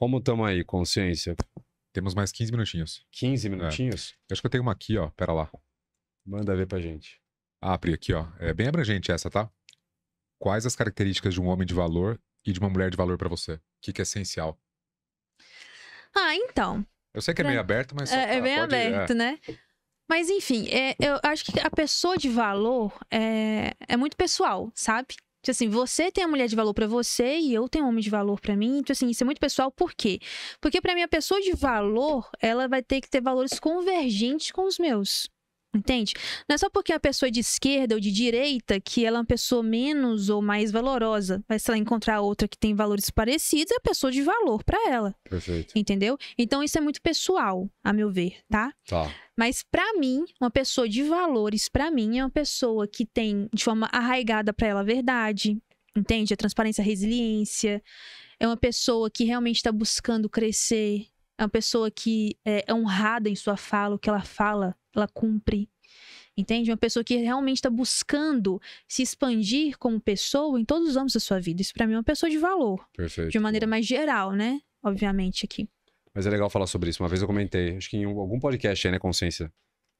Como estamos aí, consciência? Temos mais 15 minutinhos. 15 minutinhos? Eu acho que eu tenho uma aqui, ó. Pera lá. Manda ver pra gente. Ah, Pri, aqui, ó. É bem abrangente essa, tá? Quais as características de um homem de valor e de uma mulher de valor pra você? O que, que é essencial? Ah, então. Eu sei que é meio aberto, mas. só É, é bem pode- é. aberto, né? Mas enfim, é, eu acho que a pessoa de valor é, é muito pessoal, sabe? Tipo assim, você tem a mulher de valor pra você e eu tenho homem de valor pra mim. Então, assim, isso é muito pessoal. Por quê? Porque pra mim, a pessoa de valor, ela vai ter que ter valores convergentes com os meus. Entende? Não é só porque a pessoa é de esquerda ou de direita que ela é uma pessoa menos ou mais valorosa. Mas se ela encontrar outra que tem valores parecidos, é a pessoa de valor pra ela. Perfeito. Entendeu? Então isso é muito pessoal, a meu ver, tá? Tá. Mas pra mim, uma pessoa de valores, pra mim é uma pessoa que tem de forma arraigada pra ela a verdade, entende? A transparência, a resiliência. É uma pessoa que realmente está buscando crescer. É uma pessoa que é é honrada em sua fala, o que ela fala, ela cumpre. Entende? Uma pessoa que realmente está buscando se expandir como pessoa em todos os âmbitos da sua vida. Isso pra mim é uma pessoa de valor, Perfeito. de uma maneira mais geral, né? Obviamente aqui. Mas é legal falar sobre isso. Uma vez eu comentei, acho que em algum podcast aí, né, Consciência?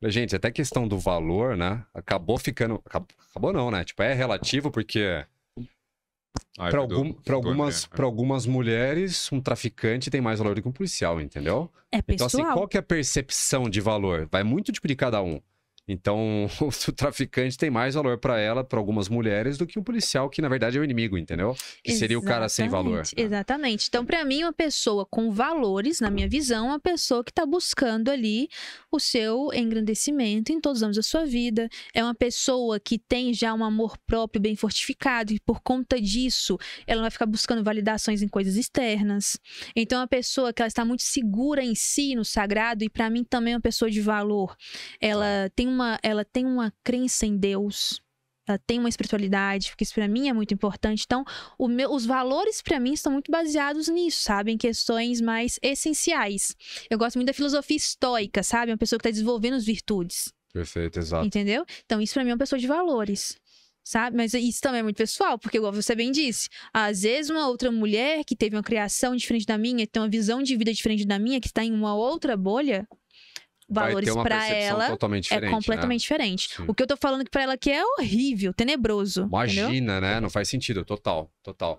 Gente, até questão do valor, né? Acabou ficando. Acabou não, né? Tipo, é relativo porque. Ai, Para algum, algumas, pra algumas mulheres, um traficante tem mais valor do que um policial, entendeu? É Então, pessoal. assim, qual que é a percepção de valor? Vai muito tipo de cada um. Então, o traficante tem mais valor para ela, para algumas mulheres, do que um policial, que na verdade é o inimigo, entendeu? Que seria o cara sem valor. Exatamente, Exatamente. Então, pra mim, uma pessoa com valores, na minha visão, é uma pessoa que tá buscando ali o seu engrandecimento em todos os anos da sua vida. É uma pessoa que tem já um amor próprio bem fortificado e por conta disso, ela não vai ficar buscando validações em coisas externas. Então, é uma pessoa que ela está muito segura em si, no sagrado, e pra mim também é uma pessoa de valor. Ela tem uma, ela tem uma crença em Deus. Ela tem uma espiritualidade, porque isso pra mim é muito importante. Então, o meu- os valores pra mim estão muito baseados nisso, sabe? Em questões mais essenciais. Eu gosto muito da filosofia estoica, sabe? Uma pessoa que tá desenvolvendo as virtudes, Perfeito, exato. entendeu? Então, isso pra mim é uma pessoa de valores. Sabe? Mas isso também é muito pessoal, porque, igual você bem disse, às vezes uma outra mulher que teve uma criação diferente da minha, que tem uma visão de vida diferente da minha, que está em uma outra bolha, valores percepção ela totalmente é diferente. completamente diferente. Sim. O que eu tô falando que pra ela aqui é horrível, tenebroso. Né? entendeu? Imagina, né? Não faz sentido, total, total.